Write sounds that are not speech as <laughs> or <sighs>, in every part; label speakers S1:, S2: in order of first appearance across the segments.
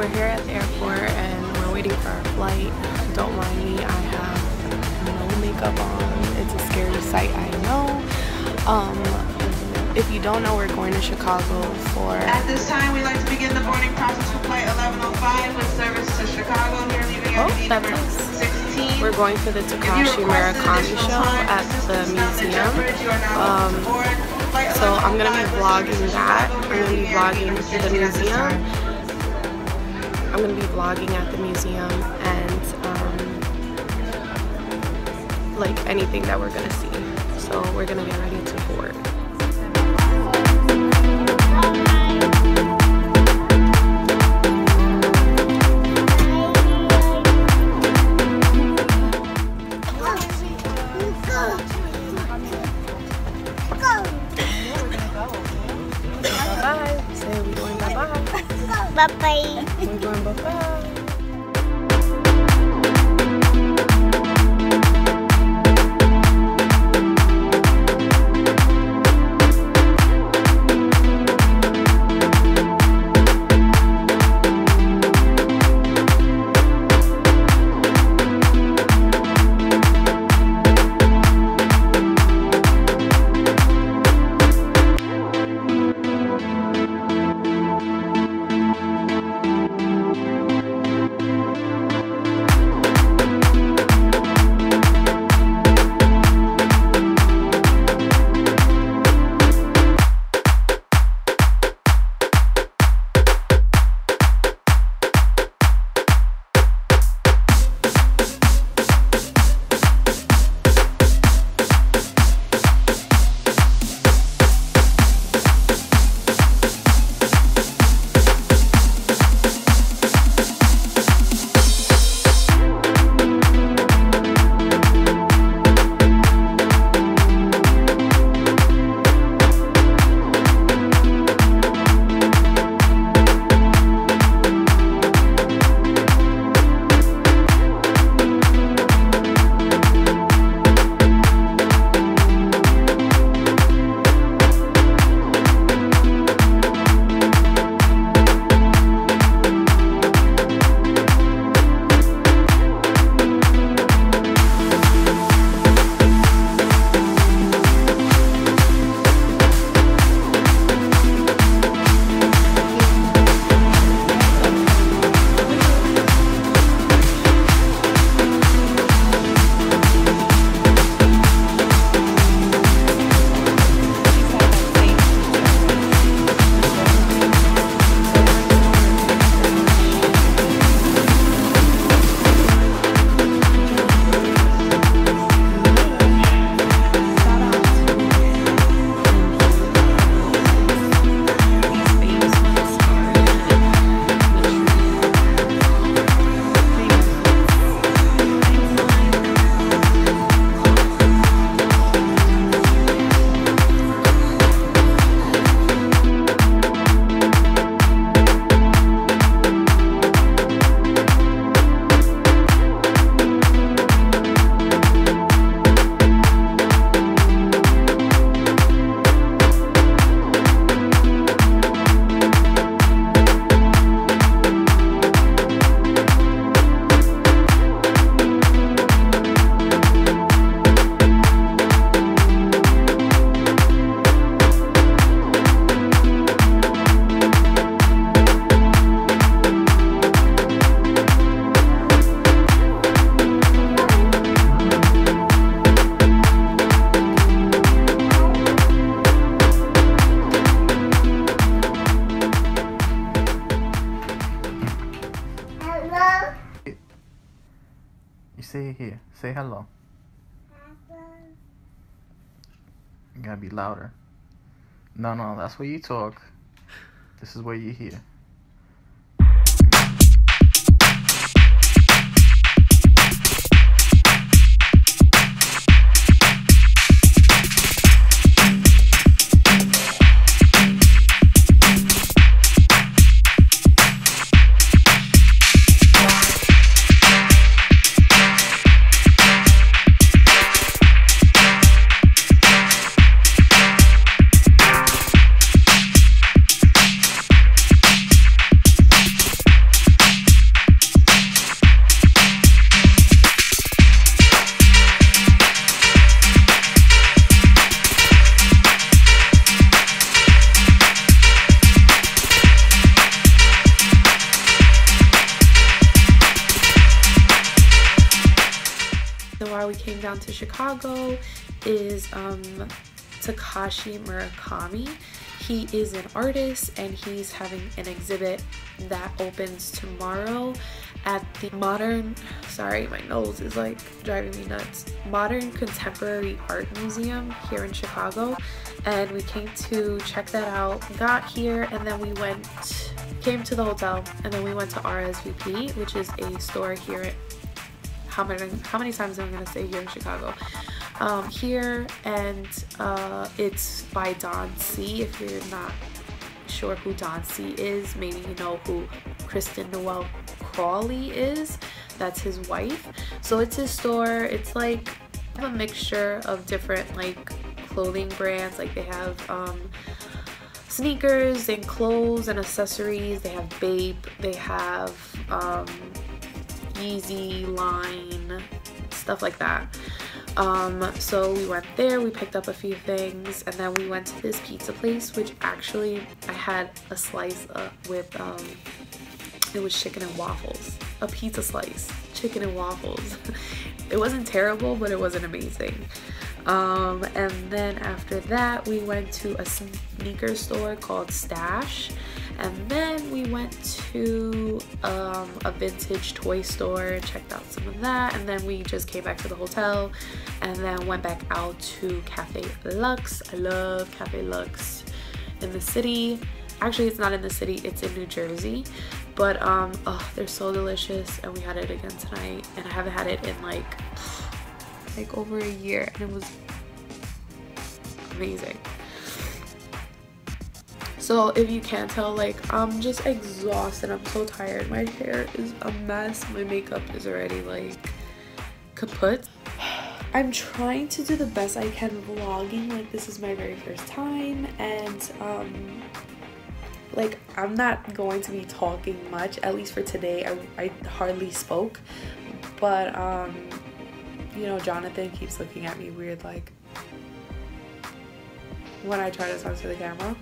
S1: we're here at the airport and we're waiting for our flight. Don't mind me, I have no makeup on. It's a scary sight, I know. Um, if you don't know, we're going to Chicago for.
S2: At this time, we'd like to begin the boarding process for flight 1105 with service to Chicago. Here leaving
S1: Oh,
S2: at
S1: that's us.
S2: 16.
S1: We're going for the Takashi Murakami show at the museum. Um, so I'm gonna be vlogging that. I'm gonna be vlogging the museum. I'm gonna be vlogging at the museum and um, like anything that we're gonna see. So we're gonna get ready
S3: You gotta be louder. No, no, that's where you talk. This is where you hear.
S1: Down to Chicago is um, Takashi Murakami. He is an artist and he's having an exhibit that opens tomorrow at the modern sorry my nose is like driving me nuts modern contemporary art museum here in chicago and we came to check that out got here and then we went came to the hotel and then we went to rsvp which is a store here how many how many times am i to say here in chicago um, here and uh, it's by don c if you're not sure who don c is maybe you know who kristen noel Crawley is. That's his wife. So it's his store. It's like a mixture of different like clothing brands. Like they have um, sneakers and clothes and accessories. They have Bape. They have um, Yeezy line, stuff like that. Um, so we went there, we picked up a few things, and then we went to this pizza place, which actually I had a slice uh, with um, it was chicken and waffles. A pizza slice, chicken and waffles. <laughs> it wasn't terrible, but it wasn't amazing. Um, and then after that, we went to a sneaker store called Stash. And then we went to um, a vintage toy store, checked out some of that, and then we just came back to the hotel and then went back out to Cafe Lux. I love Cafe Lux in the city. Actually, it's not in the city, it's in New Jersey but um oh they're so delicious and we had it again tonight and i haven't had it in like <sighs> like over a year and it was amazing so if you can't tell like i'm just exhausted. I'm so tired. My hair is a mess. My makeup is already like kaput. I'm trying to do the best i can vlogging. Like this is my very first time and um like i'm not going to be talking much at least for today. I, I hardly spoke. But um you know jonathan keeps looking at me weird like when i try to talk to the camera.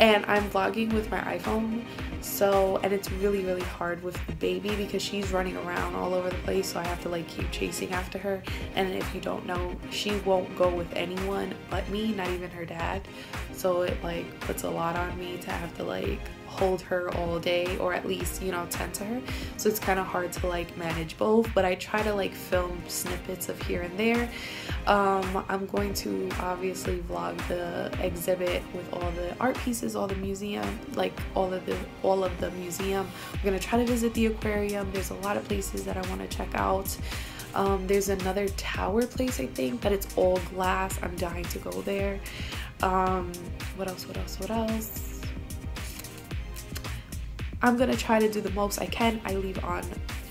S1: And i'm vlogging with my iphone so and it's really really hard with the baby because she's running around all over the place so i have to like keep chasing after her. And if you don't know she won't go with anyone but me not even her dad. So it like puts a lot on me to have to like hold her all day or at least you know tend to her so it's kind of hard to like manage both but i try to like film snippets of here and there um, i'm going to obviously vlog the exhibit with all the art pieces all the museum like all of the all of the museum we're gonna try to visit the aquarium there's a lot of places that i want to check out um, there's another tower place I think that it's all glass. I'm dying to go there. Um, what else? What else? What else? I'm gonna try to do the most I can. I leave on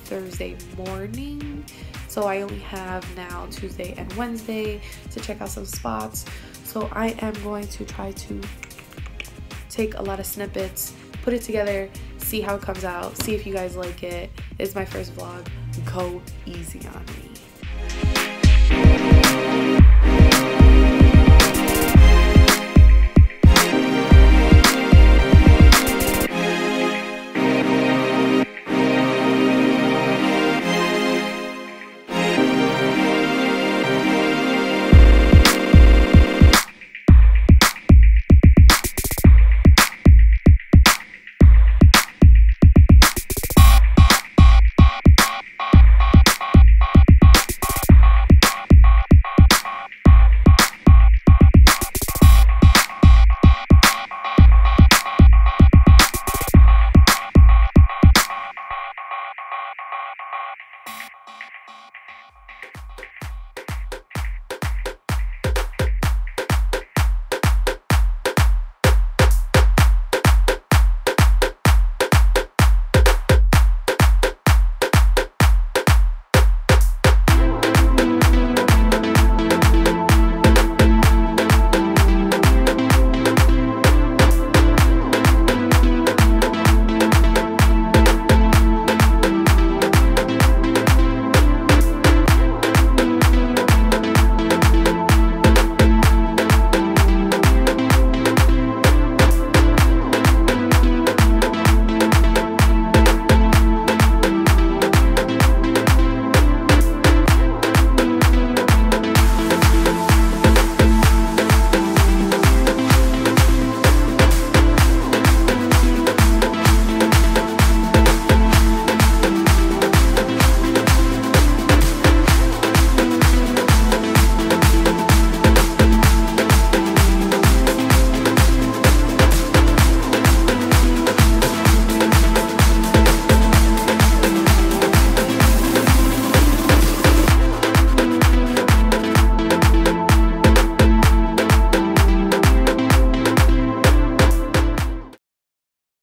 S1: Thursday morning. So I only have now Tuesday and Wednesday to check out some spots. So I am going to try to take a lot of snippets, put it together, see how it comes out, see if you guys like it. It's my first vlog. Go easy on me.